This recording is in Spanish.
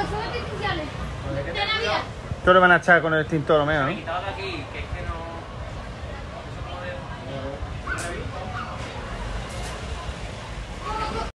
los fuegos artificiales. De Navidad. Esto lo van a echar con el extintor, Romeo, Me he quitado de aquí, que es que no.